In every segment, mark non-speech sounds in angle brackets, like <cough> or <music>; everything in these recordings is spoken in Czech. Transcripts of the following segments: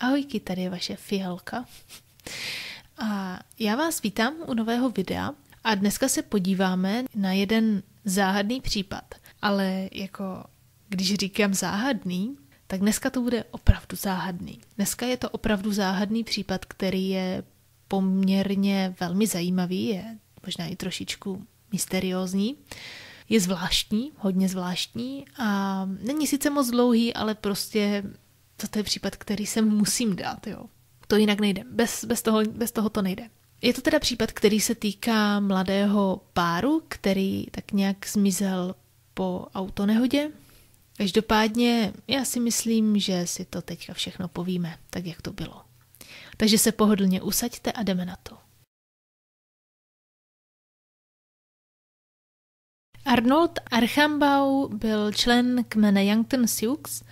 Ahojky, tady je vaše Fialka. A já vás vítám u nového videa a dneska se podíváme na jeden záhadný případ. Ale jako, když říkám záhadný, tak dneska to bude opravdu záhadný. Dneska je to opravdu záhadný případ, který je poměrně velmi zajímavý, je možná i trošičku mysteriózní. Je zvláštní, hodně zvláštní a není sice moc dlouhý, ale prostě to je případ, který se musím dát, jo. To jinak nejde. Bez, bez, toho, bez toho to nejde. Je to teda případ, který se týká mladého páru, který tak nějak zmizel po autonehodě. Každopádně já si myslím, že si to teďka všechno povíme, tak jak to bylo. Takže se pohodlně usaďte a jdeme na to. Arnold Archambau byl člen kmene Yankton Sioux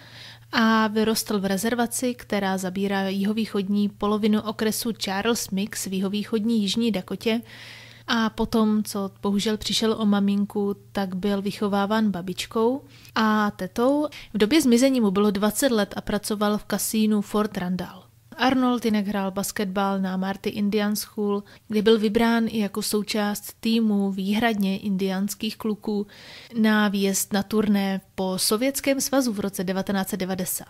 a vyrostl v rezervaci, která zabírá jihovýchodní polovinu okresu Charles Mix v jihovýchodní Jižní Dakotě a potom, co bohužel přišel o maminku, tak byl vychováván babičkou a tetou. V době zmizení mu bylo 20 let a pracoval v kasínu Fort Randall. Arnold jinak hrál basketbal na Marty Indian School, kde byl vybrán i jako součást týmu výhradně indiánských kluků na výjezd na turné po Sovětském svazu v roce 1990.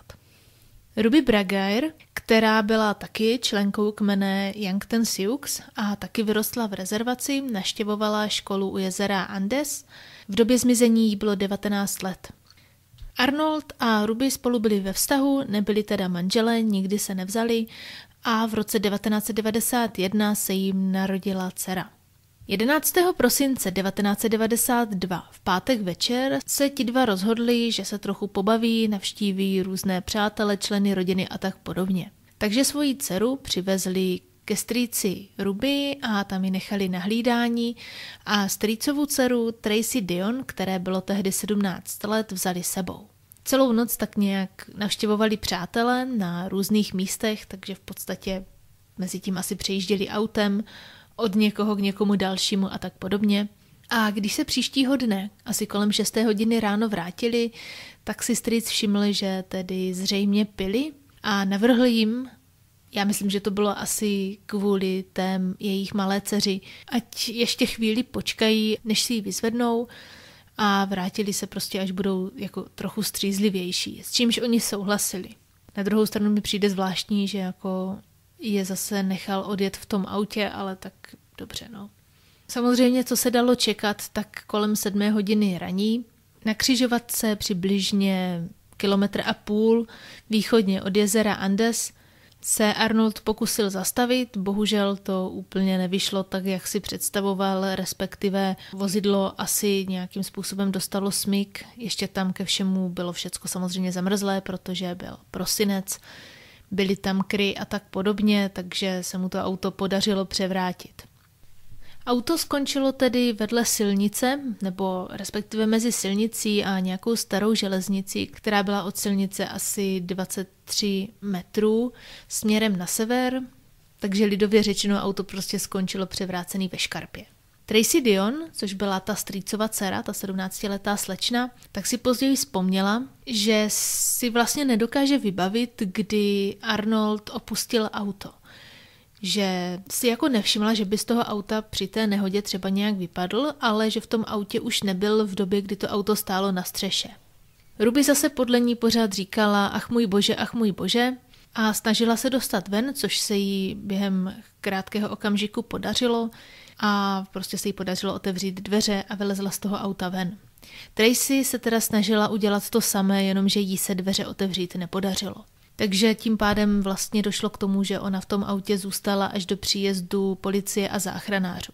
Ruby Bragair, která byla taky členkou kmene Yankton Sioux a taky vyrostla v rezervaci, naštěvovala školu u jezera Andes. V době zmizení jí bylo 19 let. Arnold a Ruby spolu byli ve vztahu, nebyli teda manželé, nikdy se nevzali a v roce 1991 se jim narodila dcera. 11. prosince 1992 v pátek večer se ti dva rozhodli, že se trochu pobaví, navštíví různé přátele, členy rodiny a tak podobně. Takže svoji dceru přivezli ke strýci Ruby a tam ji nechali na hlídání a strýcovu dceru Tracy Dion, které bylo tehdy 17 let, vzali sebou. Celou noc tak nějak navštěvovali přátelé na různých místech, takže v podstatě mezi tím asi přejížděli autem od někoho k někomu dalšímu a tak podobně. A když se příštího dne, asi kolem 6. hodiny ráno vrátili, tak si strýc všiml, že tedy zřejmě pili a navrhl jim, já myslím, že to bylo asi kvůli té jejich malé dceři, ať ještě chvíli počkají, než si ji vyzvednou a vrátili se prostě, až budou jako trochu střízlivější, s čímž oni souhlasili. Na druhou stranu mi přijde zvláštní, že jako je zase nechal odjet v tom autě, ale tak dobře, no. Samozřejmě, co se dalo čekat, tak kolem sedmé hodiny raní na křižovatce přibližně kilometr a půl východně od jezera Andes se Arnold pokusil zastavit, bohužel to úplně nevyšlo tak, jak si představoval, respektive vozidlo asi nějakým způsobem dostalo smyk, ještě tam ke všemu bylo všecko samozřejmě zamrzlé, protože byl prosinec, byly tam kry a tak podobně, takže se mu to auto podařilo převrátit. Auto skončilo tedy vedle silnice, nebo respektive mezi silnicí a nějakou starou železnicí, která byla od silnice asi 23 metrů směrem na sever, takže lidově řečeno auto prostě skončilo převrácený ve škarpě. Tracy Dion, což byla ta strýcova dcera, ta 17-letá slečna, tak si později vzpomněla, že si vlastně nedokáže vybavit, kdy Arnold opustil auto že si jako nevšimla, že by z toho auta při té nehodě třeba nějak vypadl, ale že v tom autě už nebyl v době, kdy to auto stálo na střeše. Ruby zase podle ní pořád říkala ach můj bože, ach můj bože a snažila se dostat ven, což se jí během krátkého okamžiku podařilo a prostě se jí podařilo otevřít dveře a vylezla z toho auta ven. Tracy se teda snažila udělat to samé, jenomže jí se dveře otevřít nepodařilo. Takže tím pádem vlastně došlo k tomu, že ona v tom autě zůstala až do příjezdu policie a záchranářů.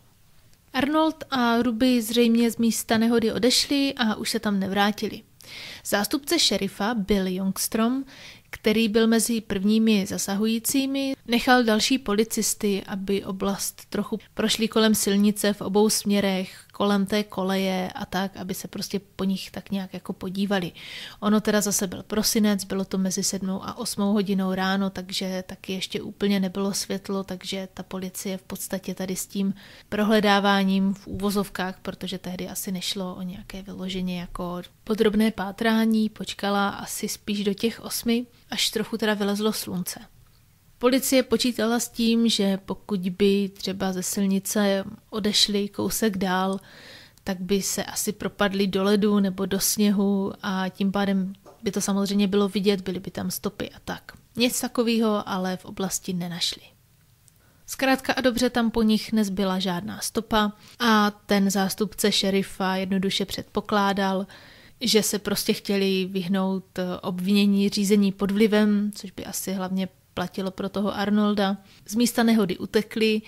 Arnold a Ruby zřejmě z místa nehody odešli a už se tam nevrátili. Zástupce šerifa Bill Youngstrom který byl mezi prvními zasahujícími, nechal další policisty, aby oblast trochu prošli kolem silnice v obou směrech, kolem té koleje a tak, aby se prostě po nich tak nějak jako podívali. Ono teda zase byl prosinec, bylo to mezi sedmou a osmou hodinou ráno, takže taky ještě úplně nebylo světlo, takže ta policie v podstatě tady s tím prohledáváním v úvozovkách, protože tehdy asi nešlo o nějaké vyloženě jako podrobné pátrání, počkala asi spíš do těch osmi, až trochu teda vylezlo slunce. Policie počítala s tím, že pokud by třeba ze silnice odešli kousek dál, tak by se asi propadli do ledu nebo do sněhu a tím pádem by to samozřejmě bylo vidět, byly by tam stopy a tak. Nic takového ale v oblasti nenašli. Zkrátka a dobře tam po nich nezbyla žádná stopa a ten zástupce šerifa jednoduše předpokládal, že se prostě chtěli vyhnout obvinění řízení pod vlivem, což by asi hlavně platilo pro toho Arnolda. Z místa nehody utekli,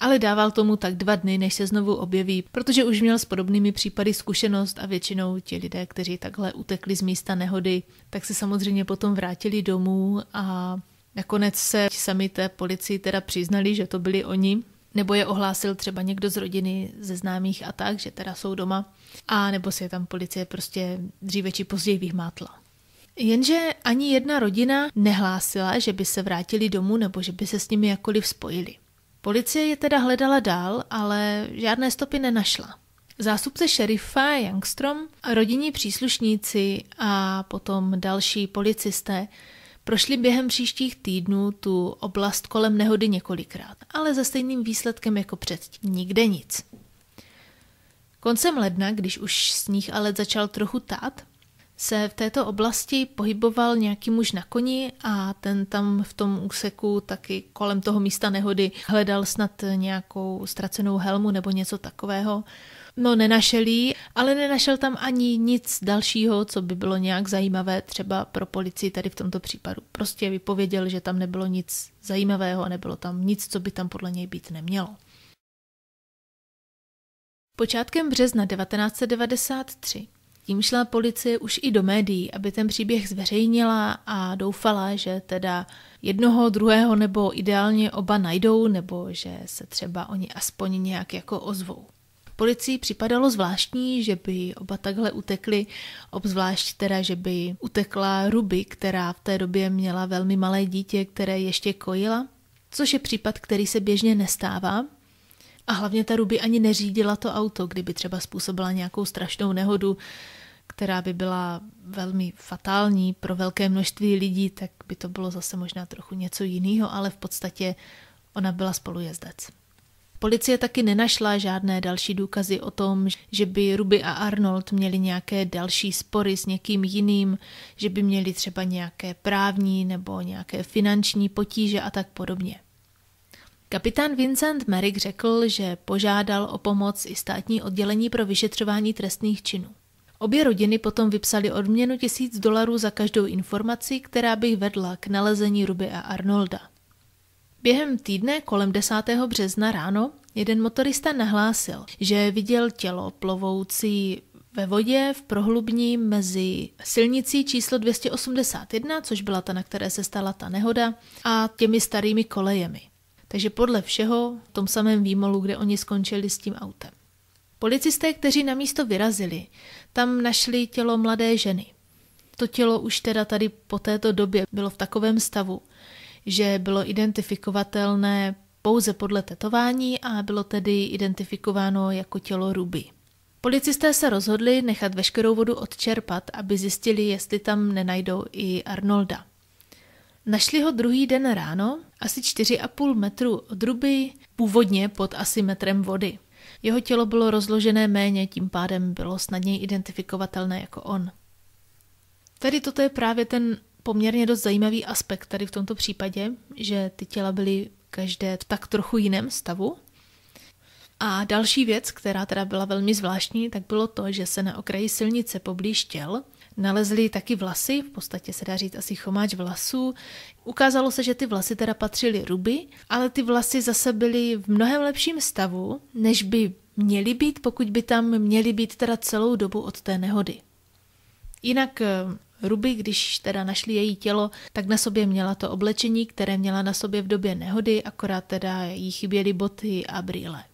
ale dával tomu tak dva dny, než se znovu objeví, protože už měl s podobnými případy zkušenost a většinou ti lidé, kteří takhle utekli z místa nehody, tak se samozřejmě potom vrátili domů a nakonec se sami té policii teda přiznali, že to byli oni, nebo je ohlásil třeba někdo z rodiny, ze známých a tak, že teda jsou doma, a nebo si je tam policie prostě dříve či později vyhmátla. Jenže ani jedna rodina nehlásila, že by se vrátili domů nebo že by se s nimi jakkoliv spojili. Policie je teda hledala dál, ale žádné stopy nenašla. Zástupce šerifa Youngstrom, rodinní příslušníci a potom další policisté prošli během příštích týdnů tu oblast kolem nehody několikrát, ale za stejným výsledkem jako předtím. Nikde nic. Koncem ledna, když už sníh ale začal trochu tát, se v této oblasti pohyboval nějaký muž na koni a ten tam v tom úseku taky kolem toho místa nehody hledal snad nějakou ztracenou helmu nebo něco takového. No nenašel jí, ale nenašel tam ani nic dalšího, co by bylo nějak zajímavé třeba pro policii tady v tomto případu. Prostě vypověděl, že tam nebylo nic zajímavého a nebylo tam nic, co by tam podle něj být nemělo. Počátkem března 1993 tím šla policie už i do médií, aby ten příběh zveřejnila a doufala, že teda jednoho, druhého nebo ideálně oba najdou, nebo že se třeba oni aspoň nějak jako ozvou. Policii připadalo zvláštní, že by oba takhle utekli, obzvlášť teda, že by utekla Ruby, která v té době měla velmi malé dítě, které ještě kojila, což je případ, který se běžně nestává, a hlavně ta Ruby ani neřídila to auto, kdyby třeba způsobila nějakou strašnou nehodu, která by byla velmi fatální pro velké množství lidí, tak by to bylo zase možná trochu něco jiného, ale v podstatě ona byla spolujezdec. Policie taky nenašla žádné další důkazy o tom, že by Ruby a Arnold měli nějaké další spory s někým jiným, že by měli třeba nějaké právní nebo nějaké finanční potíže a tak podobně. Kapitán Vincent Merrick řekl, že požádal o pomoc i státní oddělení pro vyšetřování trestných činů. Obě rodiny potom vypsali odměnu tisíc dolarů za každou informaci, která by vedla k nalezení Ruby a Arnolda. Během týdne kolem 10. března ráno jeden motorista nahlásil, že viděl tělo plovoucí ve vodě v prohlubní mezi silnicí číslo 281, což byla ta, na které se stala ta nehoda, a těmi starými kolejemi. Takže podle všeho v tom samém výmolu, kde oni skončili s tím autem. Policisté, kteří na místo vyrazili, tam našli tělo mladé ženy. To tělo už teda tady po této době bylo v takovém stavu, že bylo identifikovatelné pouze podle tetování a bylo tedy identifikováno jako tělo Ruby. Policisté se rozhodli nechat veškerou vodu odčerpat, aby zjistili, jestli tam nenajdou i Arnolda. Našli ho druhý den ráno, asi 4,5 metru od Ruby, původně pod asi metrem vody. Jeho tělo bylo rozložené méně, tím pádem bylo snadněji identifikovatelné jako on. Tady toto je právě ten poměrně dost zajímavý aspekt tady v tomto případě, že ty těla byly každé v tak trochu jiném stavu. A další věc, která teda byla velmi zvláštní, tak bylo to, že se na okraji silnice poblíž těl nalezli taky vlasy, v podstatě se dá říct asi chomáč vlasů. Ukázalo se, že ty vlasy teda patřily Ruby, ale ty vlasy zase byly v mnohem lepším stavu, než by měly být, pokud by tam měly být teda celou dobu od té nehody. Jinak eh, Ruby, když teda našli její tělo, tak na sobě měla to oblečení, které měla na sobě v době nehody, akorát teda jí chyběly boty a brýle.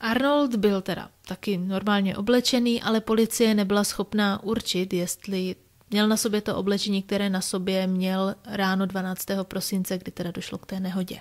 Arnold byl teda taky normálně oblečený, ale policie nebyla schopná určit, jestli měl na sobě to oblečení, které na sobě měl ráno 12. prosince, kdy teda došlo k té nehodě.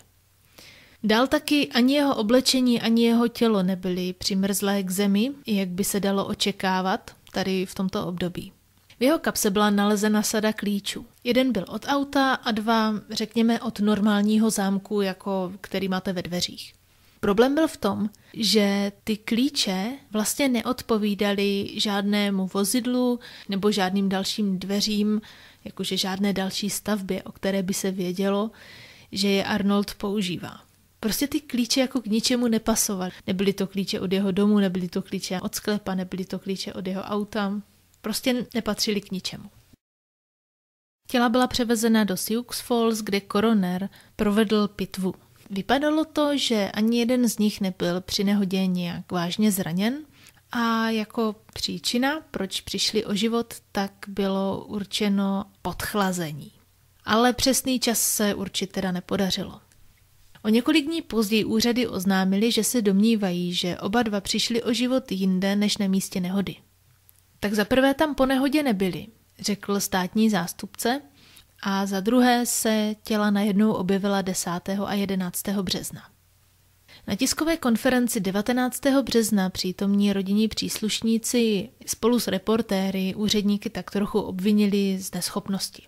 Dál taky ani jeho oblečení, ani jeho tělo nebyly přimrzlé k zemi, jak by se dalo očekávat tady v tomto období. V jeho kapse byla nalezena sada klíčů. Jeden byl od auta a dva, řekněme, od normálního zámku, jako který máte ve dveřích. Problém byl v tom, že ty klíče vlastně neodpovídaly žádnému vozidlu nebo žádným dalším dveřím, jakože žádné další stavbě, o které by se vědělo, že je Arnold používá. Prostě ty klíče jako k ničemu nepasovaly. Nebyly to klíče od jeho domu, nebyly to klíče od sklepa, nebyly to klíče od jeho auta. Prostě nepatřili k ničemu. Těla byla převezena do Sioux Falls, kde koroner provedl pitvu. Vypadalo to, že ani jeden z nich nebyl při nehodě nějak vážně zraněn a jako příčina, proč přišli o život, tak bylo určeno podchlazení. Ale přesný čas se určitě teda nepodařilo. O několik dní později úřady oznámili, že se domnívají, že oba dva přišli o život jinde než na místě nehody. Tak za prvé tam po nehodě nebyli, řekl státní zástupce, a za druhé se těla najednou objevila 10. a 11. března. Na tiskové konferenci 19. března přítomní rodinní příslušníci spolu s reportéry úředníky tak trochu obvinili z neschopnosti.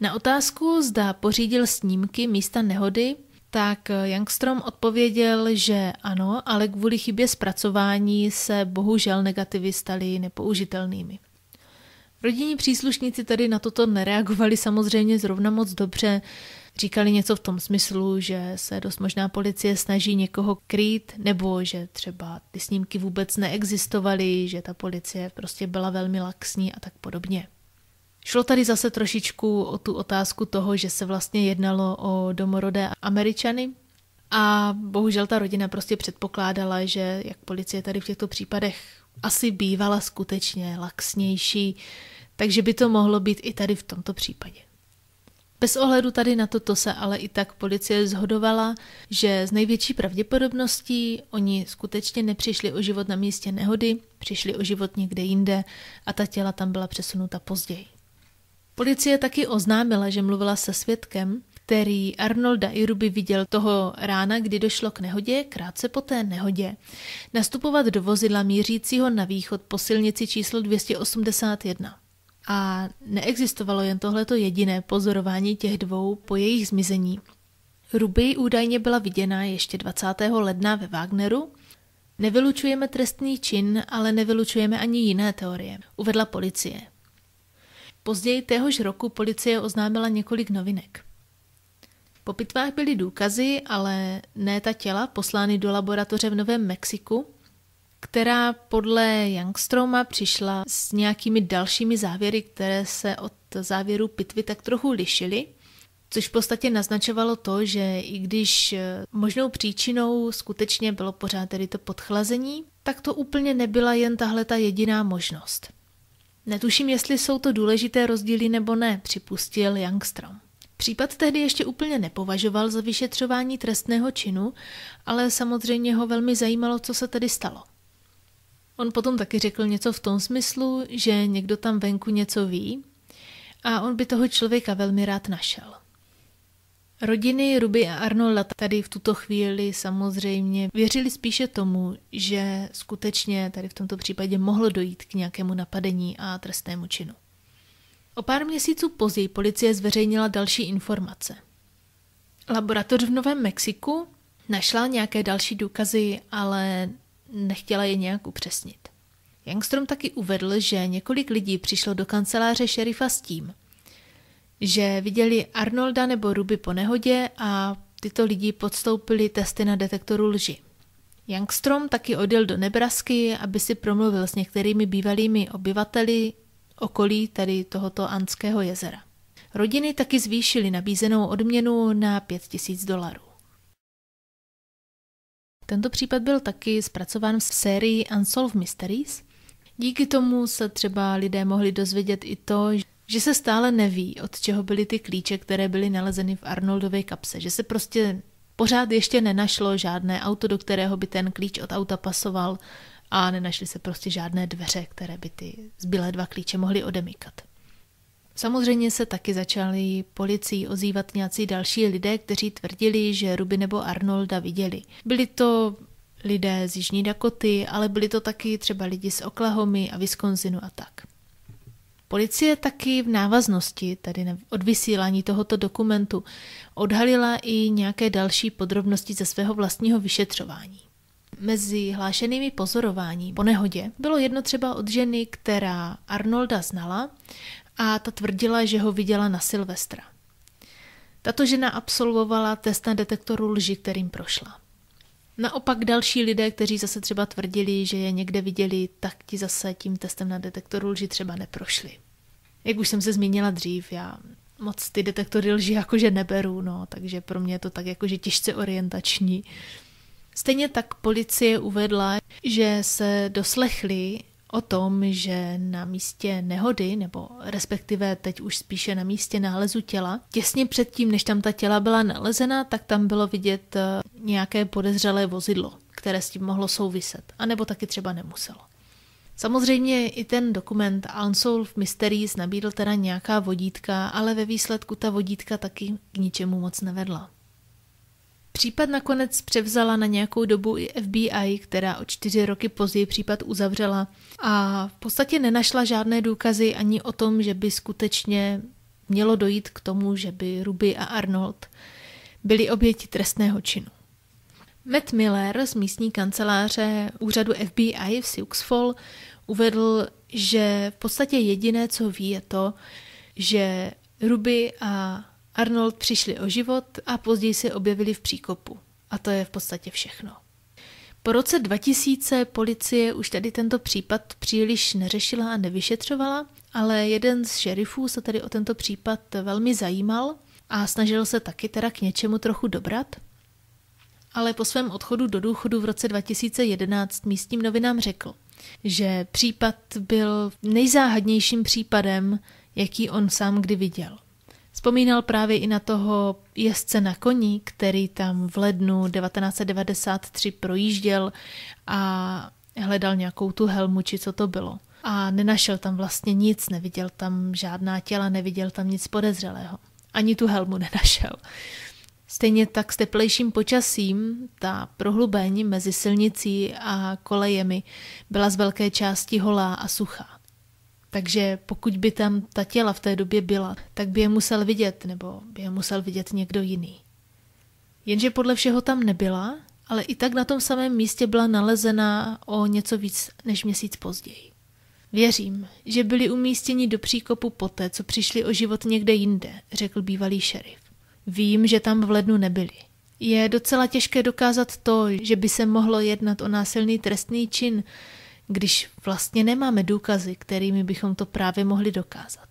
Na otázku, zda pořídil snímky místa nehody, tak Youngstrom odpověděl, že ano, ale kvůli chybě zpracování se bohužel negativy staly nepoužitelnými. Rodinní příslušníci tady na toto nereagovali samozřejmě zrovna moc dobře. Říkali něco v tom smyslu, že se dost možná policie snaží někoho krýt, nebo že třeba ty snímky vůbec neexistovaly, že ta policie prostě byla velmi laxní a tak podobně. Šlo tady zase trošičku o tu otázku toho, že se vlastně jednalo o domorodé Američany a bohužel ta rodina prostě předpokládala, že jak policie tady v těchto případech asi bývala skutečně laxnější, takže by to mohlo být i tady v tomto případě. Bez ohledu tady na toto se ale i tak policie zhodovala, že z největší pravděpodobností oni skutečně nepřišli o život na místě nehody, přišli o život někde jinde a ta těla tam byla přesunuta později. Policie taky oznámila, že mluvila se svědkem, který Arnolda Iruby viděl toho rána, kdy došlo k nehodě, krátce po té nehodě, nastupovat do vozidla mířícího na východ po silnici číslo 281. A neexistovalo jen tohleto jediné pozorování těch dvou po jejich zmizení. Ruby údajně byla viděna ještě 20. ledna ve Wagneru. Nevylučujeme trestný čin, ale nevylučujeme ani jiné teorie, uvedla policie. Později téhož roku policie oznámila několik novinek. Po pitvách byly důkazy, ale ne ta těla poslány do laboratoře v Novém Mexiku, která podle Youngstroma přišla s nějakými dalšími závěry, které se od závěru pitvy tak trochu lišily, což v podstatě naznačovalo to, že i když možnou příčinou skutečně bylo pořád tedy to podchlazení, tak to úplně nebyla jen tahle ta jediná možnost. Netuším, jestli jsou to důležité rozdíly nebo ne, připustil Youngstrom. Případ tehdy ještě úplně nepovažoval za vyšetřování trestného činu, ale samozřejmě ho velmi zajímalo, co se tedy stalo. On potom taky řekl něco v tom smyslu, že někdo tam venku něco ví a on by toho člověka velmi rád našel. Rodiny Ruby a Arnolda tady v tuto chvíli samozřejmě věřili spíše tomu, že skutečně tady v tomto případě mohlo dojít k nějakému napadení a trestnému činu. O pár měsíců později policie zveřejnila další informace. Laboratoř v Novém Mexiku našla nějaké další důkazy, ale nechtěla je nějak upřesnit. Youngstrom taky uvedl, že několik lidí přišlo do kanceláře šerifa s tím, že viděli Arnolda nebo Ruby po nehodě a tyto lidi podstoupili testy na detektoru lži. Youngstrom taky odjel do Nebrasky, aby si promluvil s některými bývalými obyvateli okolí tady tohoto Andského jezera. Rodiny taky zvýšily nabízenou odměnu na 5000 dolarů. Tento případ byl taky zpracován v sérii Unsolved Mysteries. Díky tomu se třeba lidé mohli dozvědět i to, že se stále neví, od čeho byly ty klíče, které byly nalezeny v Arnoldově kapse, že se prostě pořád ještě nenašlo žádné auto, do kterého by ten klíč od auta pasoval a nenašly se prostě žádné dveře, které by ty zbylé dva klíče mohly odemykat. Samozřejmě se taky začali policii ozývat nějací další lidé, kteří tvrdili, že Ruby nebo Arnolda viděli. Byli to lidé z Jižní Dakoty, ale byli to taky třeba lidi z Oklahomy a Wisconsinu a tak. Policie taky v návaznosti, tady od vysílání tohoto dokumentu, odhalila i nějaké další podrobnosti ze svého vlastního vyšetřování. Mezi hlášenými pozorování po nehodě bylo jedno třeba od ženy, která Arnolda znala a ta tvrdila, že ho viděla na Silvestra. Tato žena absolvovala test na detektoru lži, kterým prošla. Naopak další lidé, kteří zase třeba tvrdili, že je někde viděli, tak ti zase tím testem na detektoru lži třeba neprošli. Jak už jsem se zmínila dřív, já moc ty detektory lži jakože neberu, no, takže pro mě je to tak jakože těžce orientační. Stejně tak policie uvedla, že se doslechli o tom, že na místě nehody, nebo respektive teď už spíše na místě nálezu těla, těsně předtím, než tam ta těla byla nalezena, tak tam bylo vidět eh, nějaké podezřelé vozidlo, které s tím mohlo souviset, anebo taky třeba nemuselo. Samozřejmě i ten dokument Unsolved Mysteries nabídl teda nějaká vodítka, ale ve výsledku ta vodítka taky k ničemu moc nevedla. Případ nakonec převzala na nějakou dobu i FBI, která o čtyři roky později případ uzavřela a v podstatě nenašla žádné důkazy ani o tom, že by skutečně mělo dojít k tomu, že by Ruby a Arnold byli oběti trestného činu. Matt Miller z místní kanceláře úřadu FBI v Sioux Fall uvedl, že v podstatě jediné, co ví, je to, že Ruby a Arnold přišli o život a později se objevili v příkopu. A to je v podstatě všechno. Po roce 2000 policie už tady tento případ příliš neřešila a nevyšetřovala, ale jeden z šerifů se tady o tento případ velmi zajímal a snažil se taky teda k něčemu trochu dobrat. Ale po svém odchodu do důchodu v roce 2011 místním novinám řekl, že případ byl nejzáhadnějším případem, jaký on sám kdy viděl. Vzpomínal právě i na toho jezdce na koni, který tam v lednu 1993 projížděl a hledal nějakou tu helmu, či co to bylo. A nenašel tam vlastně nic, neviděl tam žádná těla, neviděl tam nic podezřelého. Ani tu helmu nenašel. Stejně tak s teplejším počasím ta prohlubeň mezi silnicí a kolejemi byla z velké části holá a suchá. Takže pokud by tam ta těla v té době byla, tak by je musel vidět, nebo by je musel vidět někdo jiný. Jenže podle všeho tam nebyla, ale i tak na tom samém místě byla nalezena o něco víc než měsíc později. Věřím, že byli umístěni do příkopu poté, co přišli o život někde jinde, řekl bývalý šerif. Vím, že tam v lednu nebyli. Je docela těžké dokázat to, že by se mohlo jednat o násilný trestný čin, když vlastně nemáme důkazy, kterými bychom to právě mohli dokázat.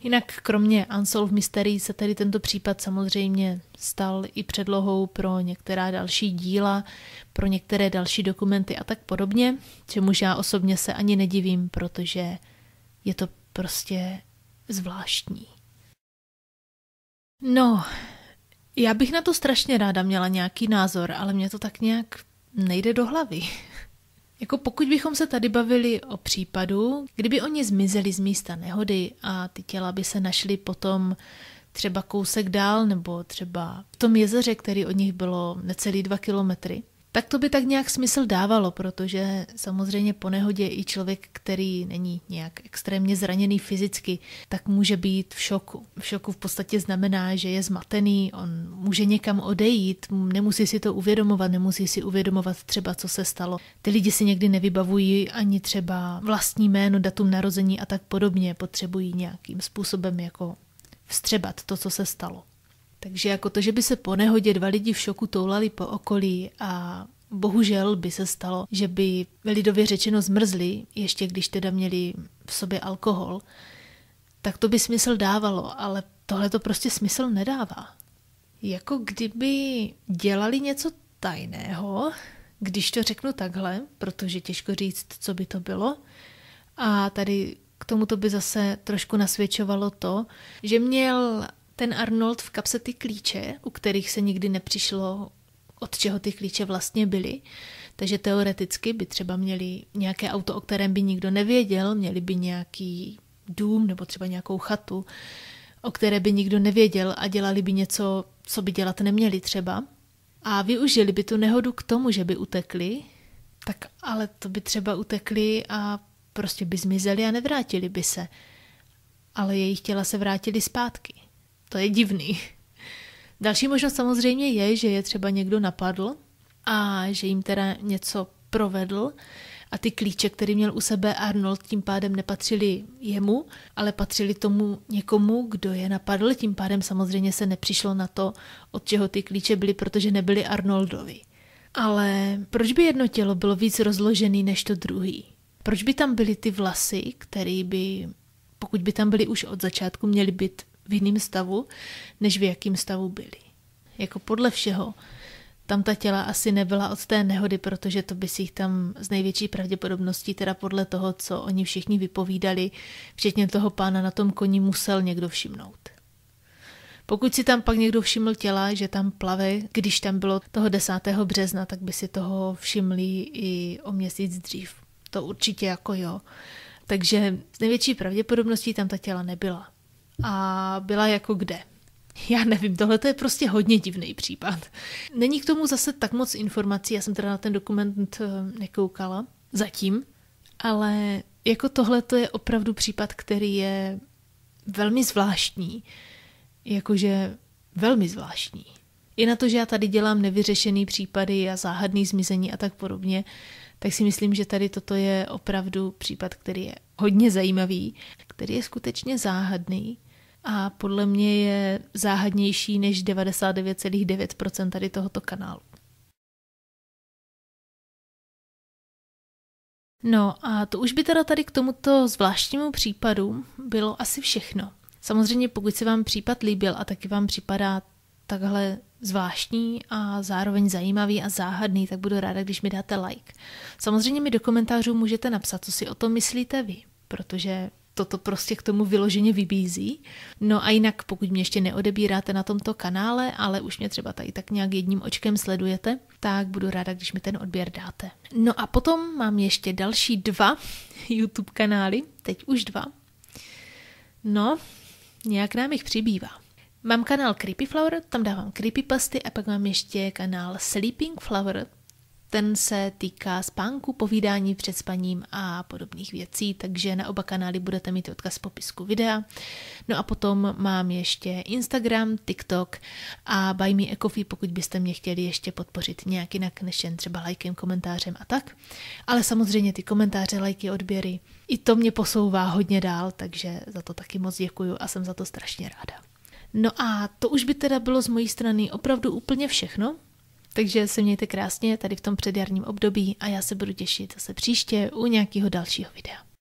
Jinak kromě Unsolved Mystery se tedy tento případ samozřejmě stal i předlohou pro některá další díla, pro některé další dokumenty a tak podobně, čemuž já osobně se ani nedivím, protože je to prostě zvláštní. No, já bych na to strašně ráda měla nějaký názor, ale mě to tak nějak nejde do hlavy. Jako pokud bychom se tady bavili o případu, kdyby oni zmizeli z místa nehody a ty těla by se našly potom třeba kousek dál nebo třeba v tom jezeře, který od nich bylo necelý dva kilometry, tak to by tak nějak smysl dávalo, protože samozřejmě po nehodě i člověk, který není nějak extrémně zraněný fyzicky, tak může být v šoku. V šoku v podstatě znamená, že je zmatený, on může někam odejít, nemusí si to uvědomovat, nemusí si uvědomovat třeba, co se stalo. Ty lidi si někdy nevybavují ani třeba vlastní jméno, datum narození a tak podobně, potřebují nějakým způsobem jako vstřebat to, co se stalo. Takže jako to, že by se po nehodě dva lidi v šoku toulali po okolí a bohužel by se stalo, že by lidově řečeno zmrzli, ještě když teda měli v sobě alkohol, tak to by smysl dávalo, ale tohle to prostě smysl nedává. Jako kdyby dělali něco tajného, když to řeknu takhle, protože těžko říct, co by to bylo. A tady k tomuto by zase trošku nasvědčovalo to, že měl ten Arnold v kapse ty klíče, u kterých se nikdy nepřišlo, od čeho ty klíče vlastně byly. Takže teoreticky by třeba měli nějaké auto, o kterém by nikdo nevěděl, měli by nějaký dům nebo třeba nějakou chatu, o které by nikdo nevěděl a dělali by něco, co by dělat neměli třeba. A využili by tu nehodu k tomu, že by utekli, tak ale to by třeba utekli a prostě by zmizeli a nevrátili by se. ale jejich těla se vrátily zpátky. To je divný. Další možnost samozřejmě je, že je třeba někdo napadl a že jim teda něco provedl a ty klíče, který měl u sebe Arnold, tím pádem nepatřili jemu, ale patřili tomu někomu, kdo je napadl, tím pádem samozřejmě se nepřišlo na to, od čeho ty klíče byly, protože nebyly Arnoldovi. Ale proč by jedno tělo bylo víc rozložený než to druhý? Proč by tam byly ty vlasy, které by, pokud by tam byly už od začátku, měly být v jiném stavu, než v jakém stavu byly? Jako podle všeho tam ta těla asi nebyla od té nehody, protože to by si jich tam z největší pravděpodobností, teda podle toho, co oni všichni vypovídali, včetně toho pána na tom koni, musel někdo všimnout. Pokud si tam pak někdo všiml těla, že tam plave, když tam bylo toho 10. března, tak by si toho všimli i o měsíc dřív. To určitě jako jo. Takže s největší pravděpodobností tam ta těla nebyla. A byla jako kde? Já nevím, tohle je prostě hodně divný případ. Není k tomu zase tak moc informací, já jsem teda na ten dokument eh, nekoukala zatím, ale jako tohle to je opravdu případ, který je velmi zvláštní. Jakože velmi zvláštní. I na to, že já tady dělám nevyřešený případy a záhadný zmizení a tak podobně, tak si myslím, že tady toto je opravdu případ, který je hodně zajímavý, který je skutečně záhadný a podle mě je záhadnější než 99,9% tady tohoto kanálu. No a to už by teda tady k tomuto zvláštnímu případu bylo asi všechno. Samozřejmě pokud se vám případ líbil a taky vám připadá takhle zvláštní a zároveň zajímavý a záhadný, tak budu ráda, když mi dáte like. Samozřejmě mi do komentářů můžete napsat, co si o tom myslíte vy, protože toto prostě k tomu vyloženě vybízí. No a jinak, pokud mě ještě neodebíráte na tomto kanále, ale už mě třeba tady tak nějak jedním očkem sledujete, tak budu ráda, když mi ten odběr dáte. No a potom mám ještě další dva <laughs> YouTube kanály, teď už dva. No, nějak nám jich přibývá. Mám kanál Creepy Flower, tam dávám creepypasty a pak mám ještě kanál Sleeping Flower, ten se týká spánku, povídání před spaním a podobných věcí, takže na oba kanály budete mít odkaz v popisku videa. No a potom mám ještě Instagram, TikTok a Buy Me a Coffee, pokud byste mě chtěli ještě podpořit nějak jinak než jen třeba lajkem, komentářem a tak. Ale samozřejmě ty komentáře, lajky, odběry, i to mě posouvá hodně dál, takže za to taky moc děkuju a jsem za to strašně ráda. No a to už by teda bylo z mojí strany opravdu úplně všechno. Takže se mějte krásně tady v tom předjarním období a já se budu těšit zase příště u nějakého dalšího videa.